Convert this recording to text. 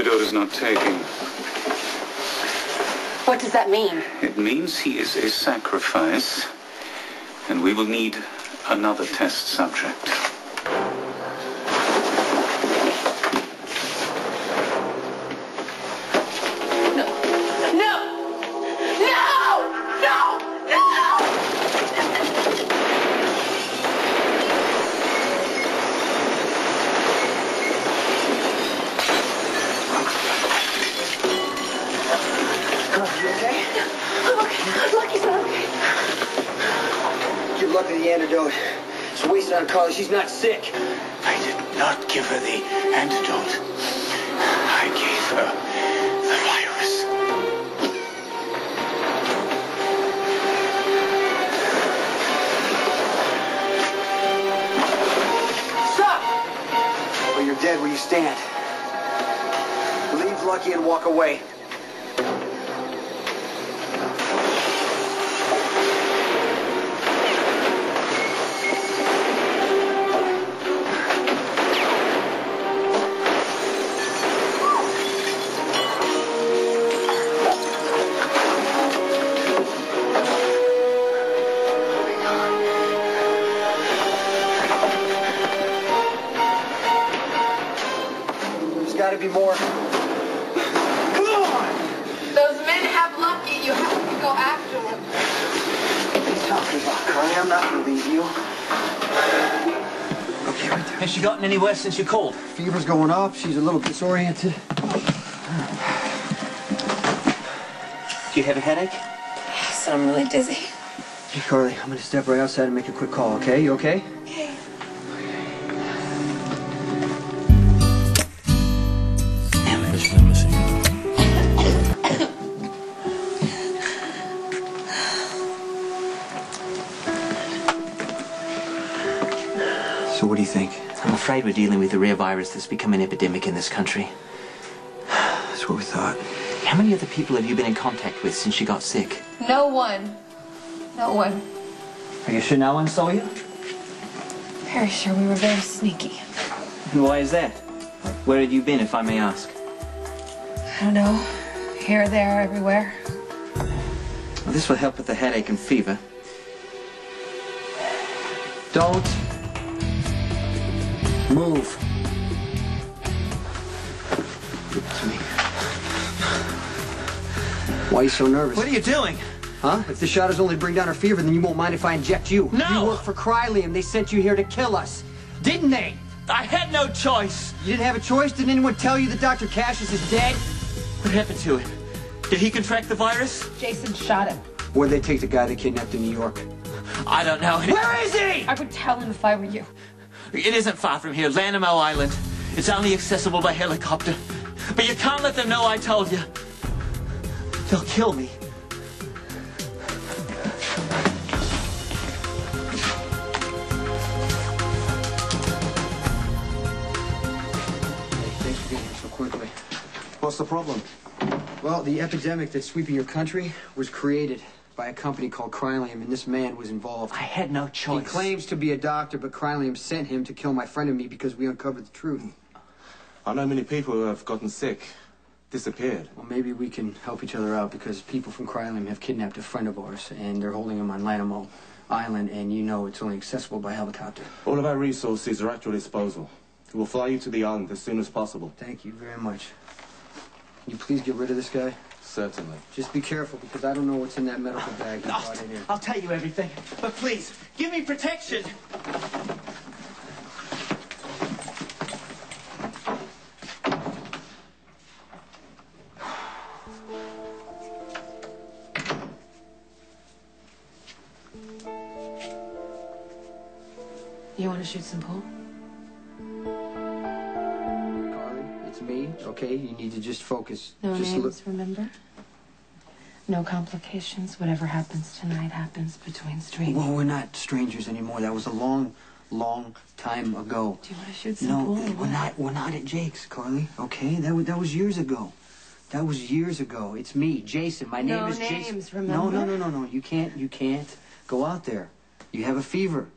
antidote is not taking. What does that mean? It means he is a sacrifice, and we will need another test subject. I'm okay. Lucky's not okay. Good luck with the antidote. It's wasted on Carly. She's not sick. I did not give her the antidote. I gave her the virus. Stop! Or you're dead where you stand. Leave Lucky and walk away. There's got to be more. Come on! Those men have Lucky. You have to go after them. What are you talking about, Carly? I'm not going to leave you. Okay, right there. Has she gotten any worse since you called? Fever's going up. She's a little disoriented. Do you have a headache? Yes, I'm really dizzy. Hey, Carly, I'm going to step right outside and make a quick call, okay? You okay? Okay. So what do you think? I'm afraid we're dealing with a rare virus that's become an epidemic in this country. That's what we thought. How many other people have you been in contact with since she got sick? No one. No one. Are you sure no one saw you? Very sure we were very sneaky. And why is that? Where have you been, if I may ask? I don't know. Here, there, everywhere. Well, this will help with the headache and fever. Don't move. It's me. Why are you so nervous? What are you doing? Huh? If the shot is only to bring down her fever, then you won't mind if I inject you. No! You work for Crylium. They sent you here to kill us. Didn't they? I had no choice. You didn't have a choice? Didn't anyone tell you that Dr. Cassius is dead? What happened to him? Did he contract the virus? Jason shot him. Where'd they take the guy they kidnapped in New York? I don't know. Where is he? I would tell him if I were you. It isn't far from here, Lanamo Island. It's only accessible by helicopter. But you can't let them know I told you. They'll kill me. Thanks for getting here so quickly. What's the problem? Well, the epidemic that's sweeping your country was created by a company called Crylium, and this man was involved. I had no choice. He claims to be a doctor, but Crylium sent him to kill my friend and me because we uncovered the truth. I know many people who have gotten sick, disappeared. Well, maybe we can help each other out because people from Crylium have kidnapped a friend of ours, and they're holding him on Lanamo Island, and you know it's only accessible by helicopter. All of our resources are at your disposal. We'll fly you to the island as soon as possible. Thank you very much. Can you please get rid of this guy? Certainly. Just be careful because I don't know what's in that medical bag you I'll, brought in here. I'll tell you everything. But please, give me protection. You want to shoot some pool? It's me, okay? You need to just focus. No just names, remember? No complications. Whatever happens tonight happens between strangers. Well, we're not strangers anymore. That was a long, long time ago. Do you want to shoot some No, we're what? not. We're not at Jake's, Carly. Okay, that was that was years ago. That was years ago. It's me, Jason. My name No is Jason. names, No, no, no, no, no. You can't. You can't go out there. You have a fever.